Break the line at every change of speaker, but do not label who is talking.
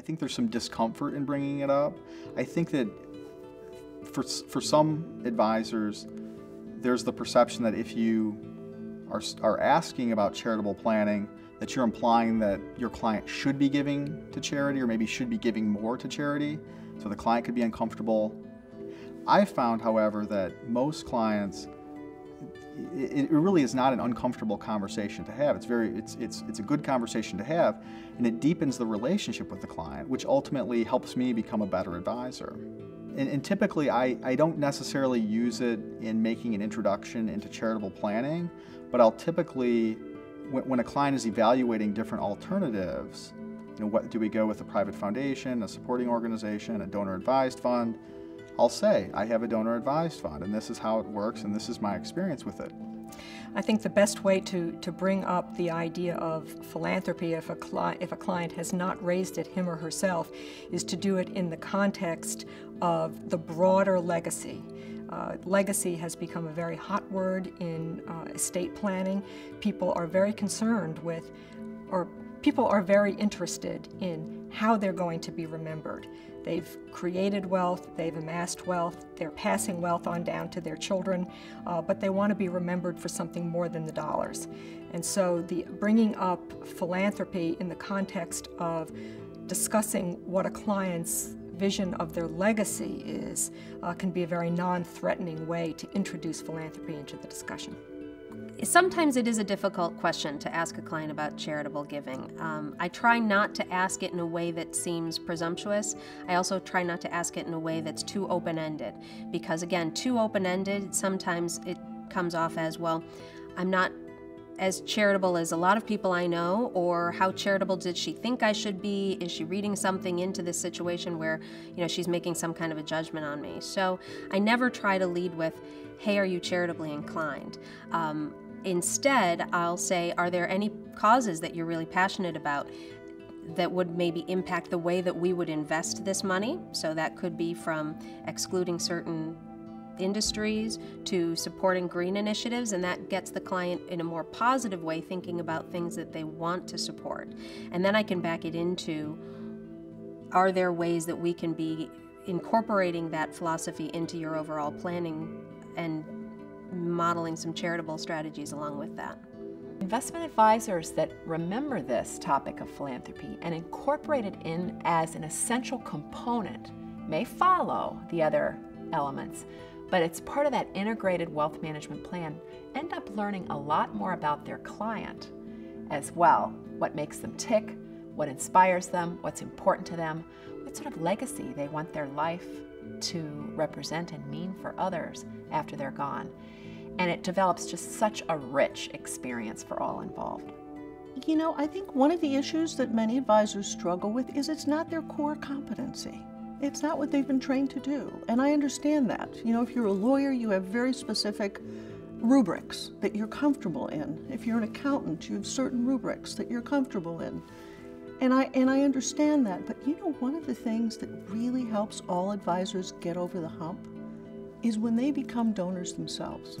think there's some discomfort in bringing it up. I think that for, for some advisors, there's the perception that if you are, are asking about charitable planning, that you're implying that your client should be giving to charity or maybe should be giving more to charity, so the client could be uncomfortable. I've found, however, that most clients, it really is not an uncomfortable conversation to have. It's very, it's, it's, it's a good conversation to have, and it deepens the relationship with the client, which ultimately helps me become a better advisor. And, and, typically, I, I don't necessarily use it in making an introduction into charitable planning, but I'll typically, when, when a client is evaluating different alternatives, you know, what do we go with a private foundation, a supporting organization, a donor advised fund? I'll say, I have a donor advised fund, and this is how it works, and this is my experience with it.
I think the best way to, to bring up the idea of philanthropy if a, if a client has not raised it him or herself is to do it in the context of the broader legacy. Uh, legacy has become a very hot word in uh, estate planning. People are very concerned with, or people are very interested in how they're going to be remembered. They've created wealth, they've amassed wealth, they're passing wealth on down to their children, uh, but they want to be remembered for something more than the dollars. And so the bringing up philanthropy in the context of discussing what a client's vision of their legacy is uh, can be a very non-threatening way to introduce philanthropy into the discussion.
Sometimes it is a difficult question to ask a client about charitable giving. Um, I try not to ask it in a way that seems presumptuous. I also try not to ask it in a way that's too open ended because, again, too open ended, sometimes it comes off as well, I'm not as charitable as a lot of people I know, or how charitable did she think I should be? Is she reading something into this situation where, you know, she's making some kind of a judgment on me? So I never try to lead with, hey, are you charitably inclined? Um, Instead, I'll say, are there any causes that you're really passionate about that would maybe impact the way that we would invest this money? So that could be from excluding certain industries to supporting green initiatives, and that gets the client in a more positive way thinking about things that they want to support. And then I can back it into are there ways that we can be incorporating that philosophy into your overall planning and modeling some charitable strategies along with that.
Investment advisors that remember this topic of philanthropy and incorporate it in as an essential component may follow the other elements, but it's part of that integrated wealth management plan, end up learning a lot more about their client as well. What makes them tick, what inspires them, what's important to them, what sort of legacy they want their life to represent and mean for others after they're gone and it develops just such a rich experience for all involved.
You know, I think one of the issues that many advisors struggle with is it's not their core competency. It's not what they've been trained to do. And I understand that. You know, if you're a lawyer, you have very specific rubrics that you're comfortable in. If you're an accountant, you have certain rubrics that you're comfortable in. And I and I understand that, but you know one of the things that really helps all advisors get over the hump is when they become donors themselves.